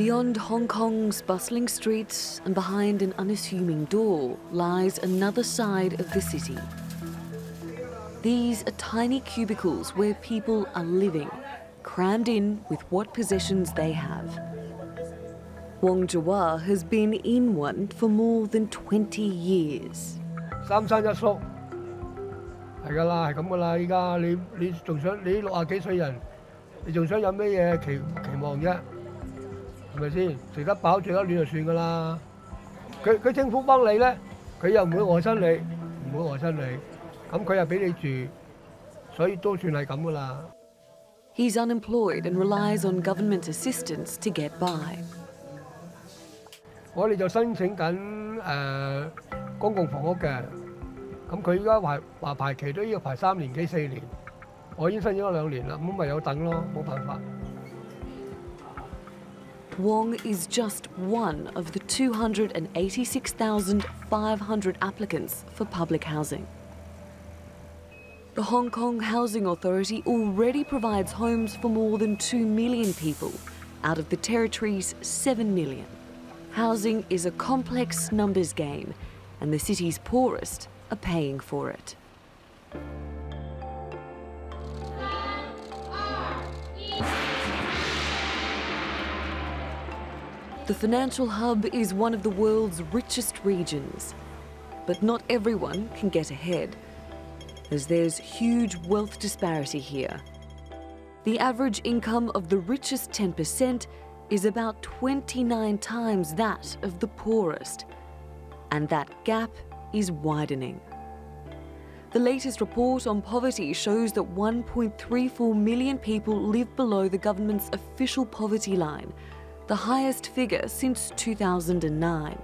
Beyond Hong Kong's bustling streets and behind an unassuming door lies another side of the city. These are tiny cubicles where people are living, crammed in with what possessions they have. Wong Jawar has been in one for more than 20 years. 三生一叔系㗎啦，系咁㗎啦。依家你你仲想你六廿几岁人，你仲想有咩嘢期期望啫？ 係咪先？食得飽住得暖就算㗎啦。佢佢政府幫你咧，佢又唔會餓親你，唔會餓親你，咁佢又俾你住，所以都算係咁㗎啦。He's unemployed and relies on government assistance to get by. 我哋就申請緊誒、呃公共房屋嘅，咁佢依家話話排期都要排三年幾四年，我已經申請咗兩年啦，咁咪有等咯，冇辦法。Wong is just one of the 286,500 applicants for public housing. The Hong Kong Housing Authority already provides homes for more than 2 million people out of the territory's 7 million. Housing is a complex numbers game, and the city's poorest are paying for it. The financial hub is one of the world's richest regions, but not everyone can get ahead, as there's huge wealth disparity here. The average income of the richest 10% is about 29 times that of the poorest, and that gap is widening. The latest report on poverty shows that 1.34 million people live below the government's official poverty line, the highest figure since 2009.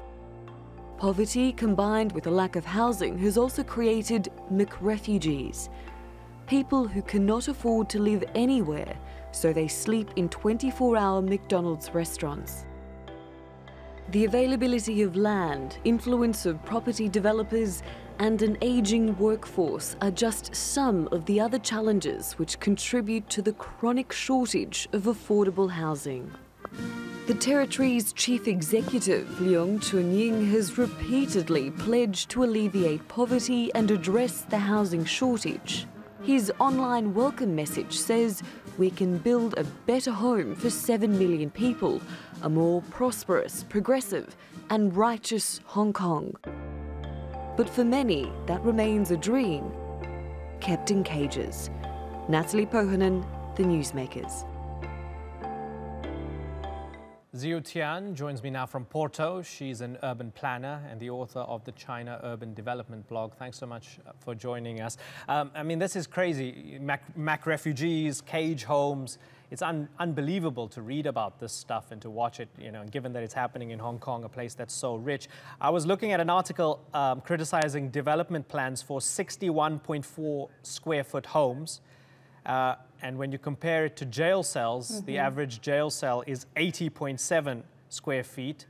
Poverty combined with a lack of housing has also created McRefugees, people who cannot afford to live anywhere, so they sleep in 24 hour McDonald's restaurants. The availability of land, influence of property developers, and an ageing workforce are just some of the other challenges which contribute to the chronic shortage of affordable housing. The territory's chief executive, Leung Chun-ying, has repeatedly pledged to alleviate poverty and address the housing shortage. His online welcome message says we can build a better home for 7 million people, a more prosperous, progressive, and righteous Hong Kong. But for many, that remains a dream, kept in cages. Natalie Pohanen, The Newsmakers. Ziyou Tian joins me now from Porto. She's an urban planner and the author of the China Urban Development blog. Thanks so much uh, for joining us. Um, I mean, this is crazy. Mac, Mac refugees, cage homes. It's un unbelievable to read about this stuff and to watch it, you know, given that it's happening in Hong Kong, a place that's so rich. I was looking at an article um, criticizing development plans for 61.4 square foot homes. Uh, and when you compare it to jail cells, mm -hmm. the average jail cell is 80.7 square feet.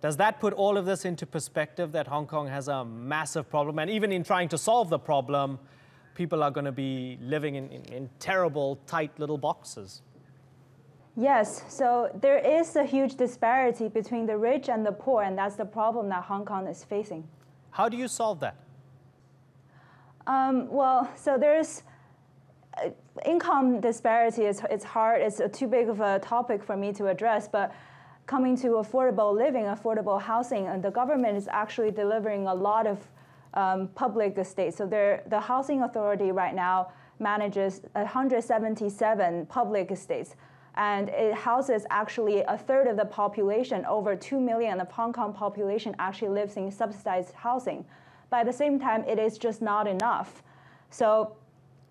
Does that put all of this into perspective that Hong Kong has a massive problem? And even in trying to solve the problem, people are going to be living in, in, in terrible, tight little boxes. Yes, so there is a huge disparity between the rich and the poor, and that's the problem that Hong Kong is facing. How do you solve that? Um, well, so there's income disparity is it's hard. It's too big of a topic for me to address, but coming to affordable living, affordable housing, and the government is actually delivering a lot of um, public estates. So the housing authority right now manages 177 public estates and it houses actually a third of the population, over 2 million of Hong Kong population actually lives in subsidized housing. But at the same time, it is just not enough. So,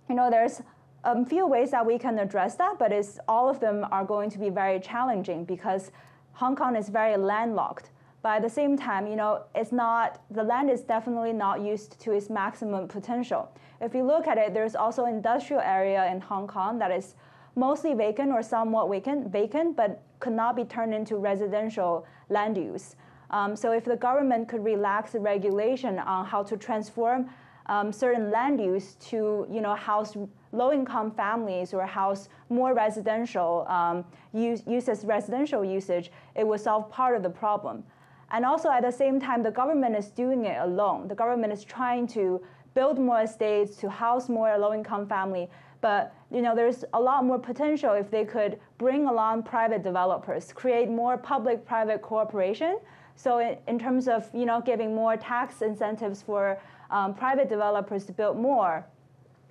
you know, there's a few ways that we can address that, but it's, all of them are going to be very challenging because Hong Kong is very landlocked. But at the same time, you know, it's not, the land is definitely not used to its maximum potential. If you look at it, there's also industrial area in Hong Kong that is mostly vacant or somewhat vacant, vacant but could not be turned into residential land use. Um, so if the government could relax the regulation on how to transform um, certain land use to you know, house low-income families or house more residential um, use, use as residential usage, it would solve part of the problem. And also at the same time, the government is doing it alone. The government is trying to build more estates to house more low-income family. But you know, there's a lot more potential if they could bring along private developers, create more public-private cooperation. So in, in, terms of you know giving more tax incentives for um, private developers to build more,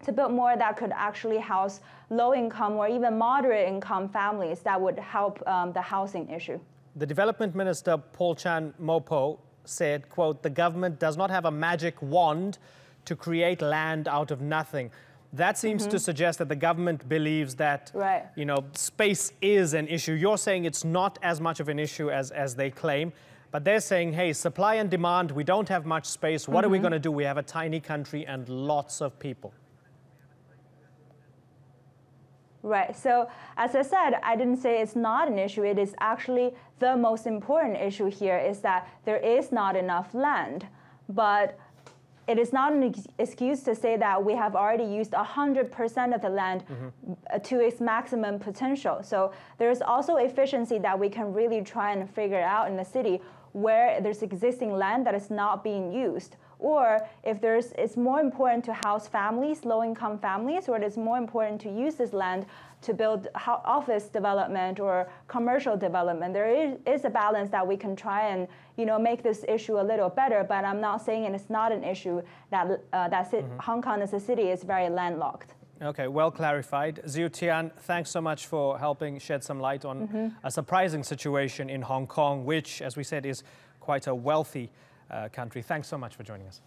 to build more that could actually house low-income or even moderate-income families, that would help um, the housing issue. The development minister, Paul Chan Mopo, said, quote, the government does not have a magic wand to create land out of nothing. That seems mm-hmm. to suggest that the government believes that right. you know space is an issue. You're saying it's not as much of an issue as, as they claim, but they're saying, hey, supply and demand, we don't have much space. What mm-hmm. are we mm-hmm. going to do? We have a tiny country and lots of people. Right. So as I said, I didn't say it's not an issue. It is actually the most important issue here is that there is not enough land. But it is not an ex excuse to say that we have already used 100% of the land mm -hmm. to its maximum potential. So there's also efficiency that we can really try and figure out in the city where there's existing land that is not being used or if there's, it's more important to house families, low-income families, or it is more important to use this land to build office development or commercial development. There is, is, a balance that we can try and you know make this issue a little better. But I'm not saying it's not an issue that uh, that mm -hmm. Hong Kong as a city is very landlocked. Okay, well clarified. Ziyou Tian, thanks so much for helping shed some light on mm -hmm. a surprising situation in Hong Kong, which, as we said, is quite a wealthy uh, country. Thanks so much for joining us.